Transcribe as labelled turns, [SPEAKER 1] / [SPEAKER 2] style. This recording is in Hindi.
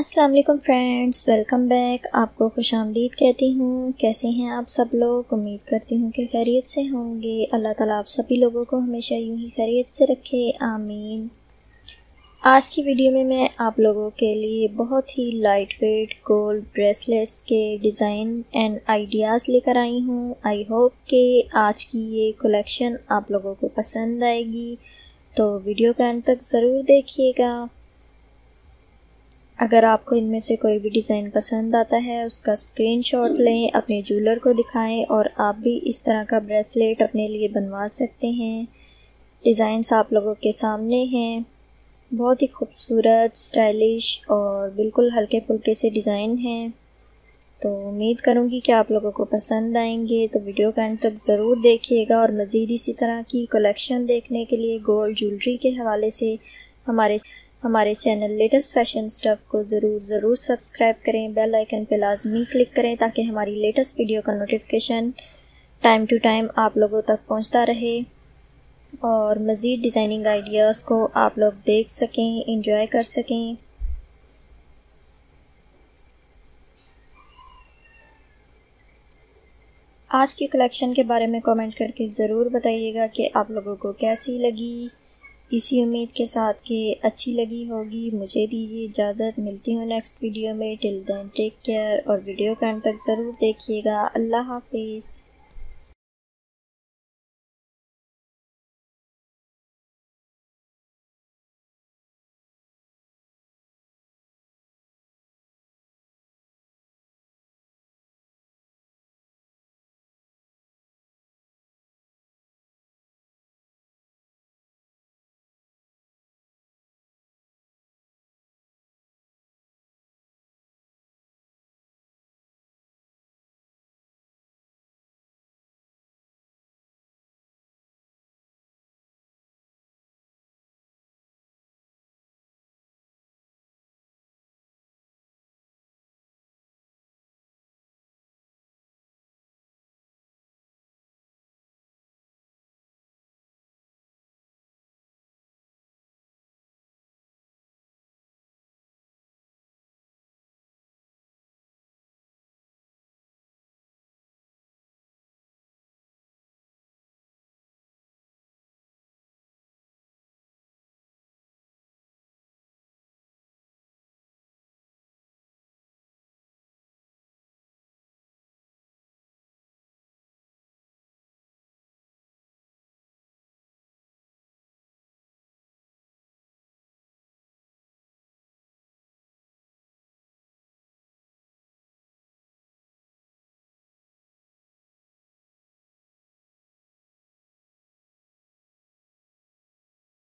[SPEAKER 1] वालेकुम फ्रेंड्स वेलकम बैक आपको खुश आमदीद कहती हूँ। कैसे हैं आप सब लोग? उम्मीद करती हूँ कि खैरियत से होंगे। अल्लाह ताला आप सभी लोगों को हमेशा यूँ ही खैरियत से रखे। आमीन। आज की वीडियो में मैं आप लोगों के लिए बहुत ही लाइट वेट गोल्ड ब्रेसलेट्स के डिज़ाइन एंड आइडियाज़ लेकर आई हूँ। आई होप कि आज की ये कलेक्शन आप लोगों को पसंद आएगी। तो वीडियो का अंत तक ज़रूर देखिएगा। अगर आपको इनमें से कोई भी डिज़ाइन पसंद आता है, उसका स्क्रीनशॉट लें, अपने ज्वेलर को दिखाएँ और आप भी इस तरह का ब्रेसलेट अपने लिए बनवा सकते हैं। डिज़ाइंस आप लोगों के सामने हैं। बहुत ही खूबसूरत, स्टाइलिश और बिल्कुल हल्के फुल्के से डिज़ाइन हैं। तो उम्मीद करूँगी कि आप लोगों को पसंद आएँगे। तो वीडियो का एंड तक ज़रूर देखिएगा और मज़ीद इसी तरह की कलेक्शन देखने के लिए गोल्ड ज्वेलरी के हवाले से हमारे हमारे चैनल लेटेस्ट फ़ैशन स्टफ़ को ज़रूर ज़रूर सब्सक्राइब करें, बेल आइकन पे लाजमी क्लिक करें ताकि हमारी लेटेस्ट वीडियो का नोटिफिकेशन टाइम टू टाइम आप लोगों तक पहुँचता रहे और मज़ीद डिज़ाइनिंग आइडियाज़ को आप लोग देख सकें इंजॉय कर सकें। आज की कलेक्शन के बारे में कमेंट करके ज़रूर बताइएगा कि आप लोगों को कैसी लगी। इसी उम्मीद के साथ कि अच्छी लगी होगी। मुझे दीजिए इजाज़त। मिलती हूँ नेक्स्ट वीडियो में। टिल देन टेक केयर और वीडियो का अंत तक ज़रूर देखिएगा। अल्लाह हाफिज़।